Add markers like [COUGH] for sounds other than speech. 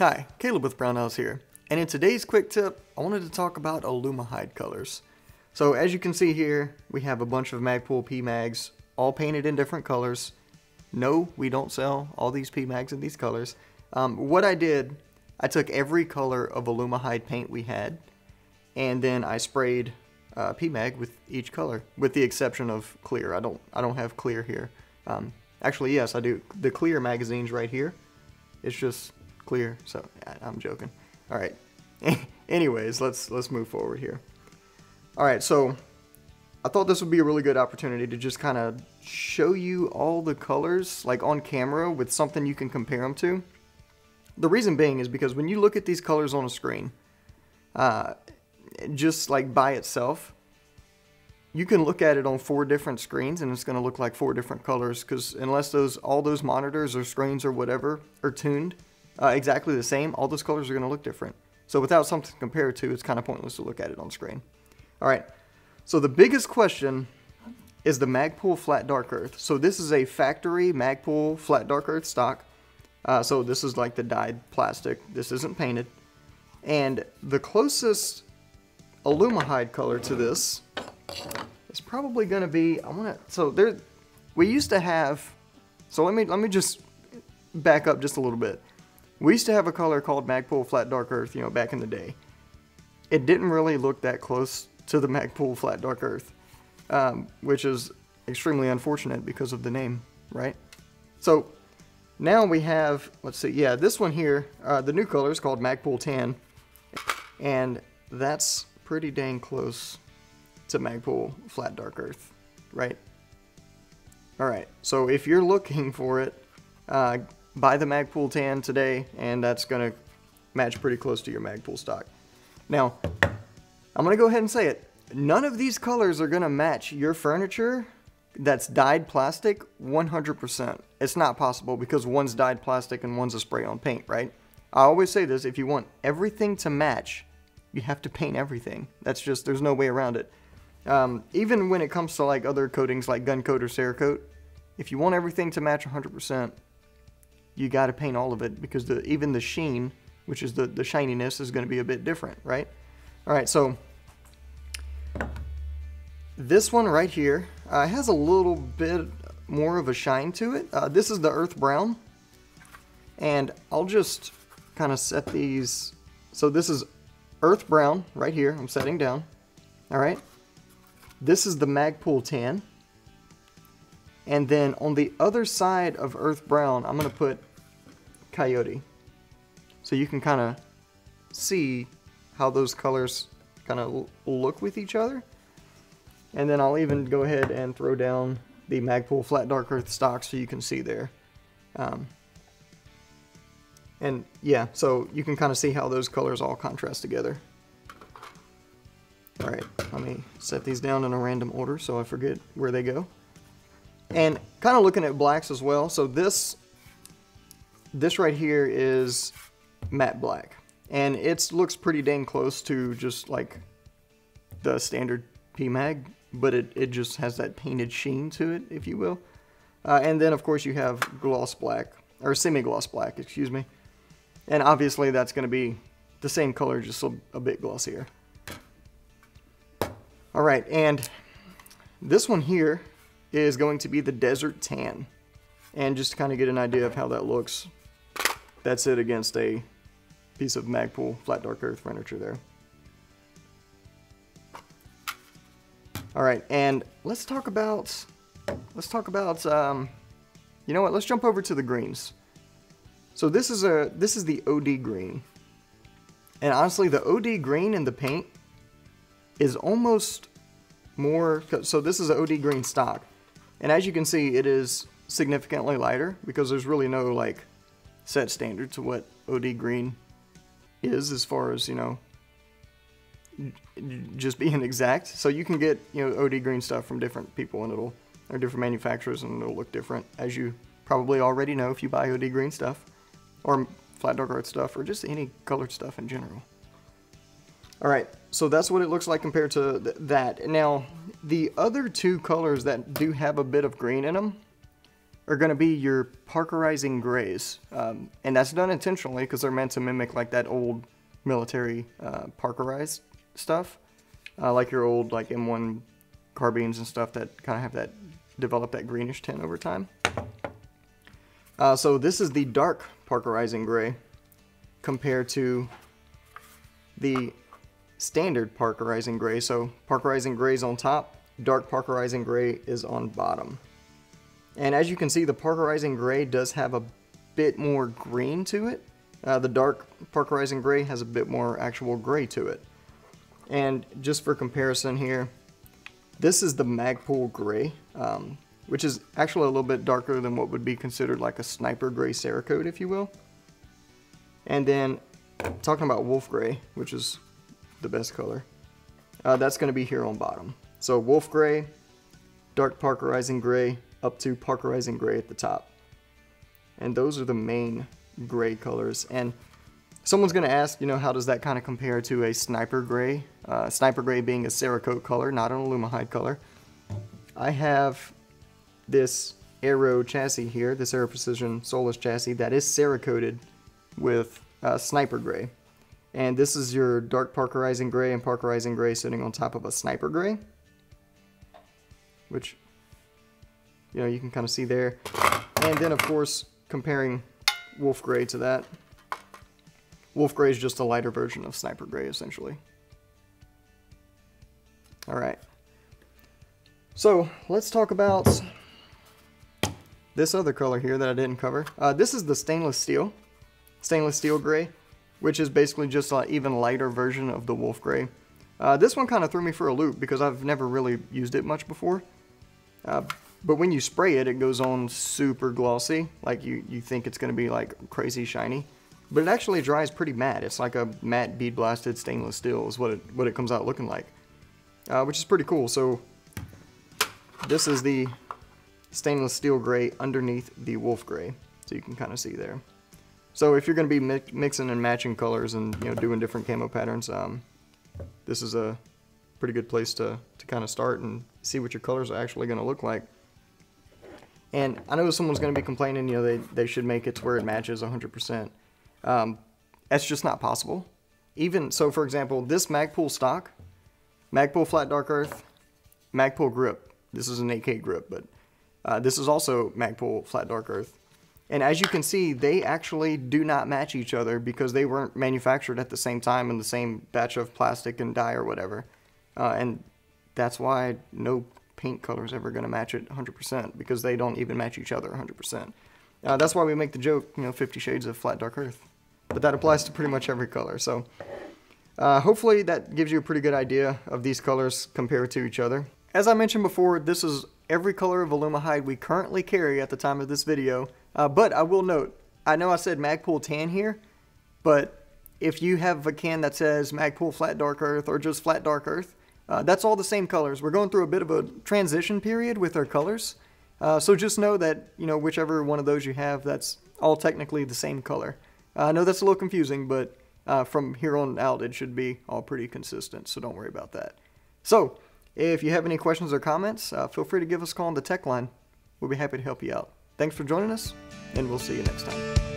Hi, Caleb with Brownells here, and in today's quick tip, I wanted to talk about Aluma-Hyde colors. So as you can see here, we have a bunch of Magpul PMAGs, all painted in different colors. No, we don't sell all these PMAGs in these colors. Um, what I did, I took every color of Aluma-Hyde paint we had, and then I sprayed uh, PMAG with each color, with the exception of clear. I don't, I don't have clear here. Um, actually, yes, I do. The clear magazine's right here. It's just clear. So I'm joking. All right. [LAUGHS] Anyways, let's let's move forward here. All right. So I thought this would be a really good opportunity to just kind of show you all the colors like on camera with something you can compare them to. The reason being is because when you look at these colors on a screen, uh, just like by itself, you can look at it on four different screens and it's going to look like four different colors because unless those all those monitors or screens or whatever are tuned, uh, exactly the same, all those colors are going to look different. So without something to compare to, it's kind of pointless to look at it on screen. All right, so the biggest question is the Magpul Flat Dark Earth. So this is a factory Magpul Flat Dark Earth stock. Uh, so this is like the dyed plastic. This isn't painted. And the closest Aluma-Hyde color to this is probably going to be, I want to, so there, we used to have, so let me, let me just back up just a little bit. We used to have a color called Magpul Flat Dark Earth, you know, back in the day. It didn't really look that close to the [LAUGHS] Magpul Flat Dark Earth, um, which is extremely unfortunate because of the name, right? So now we have, let's see, yeah, this one here, uh, the new color is called Magpul Tan, and that's pretty dang close to Magpul Flat Dark Earth, right? Alright, so if you're looking for it, uh, buy the Magpul Tan today, and that's going to match pretty close to your Magpul stock. Now, I'm going to go ahead and say it. None of these colors are going to match your furniture that's dyed plastic 100%. It's not possible because one's dyed plastic and one's a spray-on paint, right? I always say this, if you want everything to match, you have to paint everything. That's just, there's no way around it. Um, even when it comes to like other coatings like Gun-Kote or Cerakote, if you want everything to match 100%, you got to paint all of it because the even the sheen, which is the, the shininess, is going to be a bit different, right? All right, so this one right here uh, has a little bit more of a shine to it. Uh, this is the earth brown, and I'll just kind of set these. So this is earth brown right here. I'm setting down. All right. This is the Magpul tan. And then on the other side of Earth Brown, I'm going to put Coyote. So you can kind of see how those colors kind of look with each other. And then I'll even go ahead and throw down the Magpul Flat Dark Earth stock so you can see there. Um, and yeah, so you can kind of see how those colors all contrast together. Alright, let me set these down in a random order so I forget where they go. And kind of looking at blacks as well. So this, this right here is matte black. And it looks pretty dang close to just like the standard PMAG, but it, it just has that painted sheen to it, if you will. Uh, and then, of course, you have gloss black, or semi-gloss black, excuse me. And obviously that's going to be the same color, just a, a bit glossier. All right, and this one here is going to be the Desert Tan. And just to kind of get an idea of how that looks, that's it against a piece of Magpul Flat Dark Earth furniture there. All right, and let's talk about, let's talk about, um, you know what, let's jump over to the greens. So this is a, this is the OD green. And honestly, the OD green in the paint is almost more, so this is an OD green stock. And as you can see, it is significantly lighter because there's really no like set standard to what OD green is as far as, you know, just being [LAUGHS] exact. So you can get, you know, OD green stuff from different people and it'll, or different manufacturers and it'll look different as you probably already know if you buy OD green stuff or flat dark earth stuff or just any colored stuff in general. All right, so that's what it looks like compared to th that. Now, the other two colors that do have a bit of green in them, are going to be your parkerizing grays. Um, and that's done intentionally because they're meant to mimic like that old military uh, parkerized stuff. Uh, like your old like M1 carbines and stuff that kind of have that develop that greenish tint over time. Uh, so this is the dark parkerizing gray compared to the standard parkerizing gray. So parkerizing gray is on top, dark parkerizing gray is on bottom. And as you can see, the parkerizing gray does have a bit more green to it. Uh, the dark parkerizing gray has a bit more actual gray to it. And just for comparison here, this is the Magpul gray, um, which is actually a little bit darker than what would be considered like a sniper gray Cerakote, if you will. And then talking about wolf gray, which is the best color, uh, that's going to be here on bottom. So wolf gray, dark parkerizing gray, up to parkerizing gray at the top. And those are the main gray colors. And someone's going to ask, you know, how does that kind of compare to a sniper gray? Uh, sniper gray being a Cerakote color, not an Aluma-Hyde color. I have this Aero chassis here, this Aero Precision Solus chassis that is Cerakoted with uh, Sniper Gray. And this is your dark parkerizing gray and parkerizing gray sitting on top of a sniper gray. Which, you know, you can kind of see there. And then, of course, comparing wolf gray to that. Wolf gray is just a lighter version of sniper gray, essentially. Alright. So, let's talk about this other color here that I didn't cover. Uh, this is the stainless steel stainless steel gray, which is basically just an even lighter version of the wolf gray. Uh, this one kind of threw me for a loop because I've never really used it much before. Uh, but when you spray it, it goes on super glossy, like you, you think it's going to be like crazy shiny. But it actually dries pretty matte. It's like a matte bead blasted stainless steel is what it, what it comes out looking like. Uh, which is pretty cool. So this is the stainless steel gray underneath the wolf gray. So you can kind of see there. So if you're going to be mi mixing and matching colors and you know doing different camo patterns, um, this is a pretty good place to, to kind of start and see what your colors are actually going to look like. And I know someone's going to be complaining, you know, they, they should make it to where it matches 100%. Um, that's just not possible. Even, so for example, this Magpul stock, Magpul Flat Dark Earth, Magpul Grip, this is an 8K grip, but uh, this is also Magpul Flat Dark Earth. And as you can see, they actually do not match each other because they weren't manufactured at the same time in the same batch of plastic and dye or whatever. Uh, and that's why no paint color is ever going to match it 100% because they don't even match each other 100%. Uh, that's why we make the joke, you know, 50 shades of flat dark earth. But that applies to pretty much every color. So uh, hopefully that gives you a pretty good idea of these colors compared to each other. As I mentioned before, this is every color of Aluma-Hyde we currently carry at the time of this video. Uh, but I will note, I know I said Magpul Tan here, but if you have a can that says Magpul Flat Dark Earth or just Flat Dark Earth, uh, that's all the same colors. We're going through a bit of a transition period with our colors. Uh, so just know that, you know, whichever one of those you have, that's all technically the same color. Uh, I know that's a little confusing, but uh, from here on out, it should be all pretty consistent, so don't worry about that. So, if you have any questions or comments, uh, feel free to give us a call on the tech line. We'll be happy to help you out. Thanks for joining us, and we'll see you next time.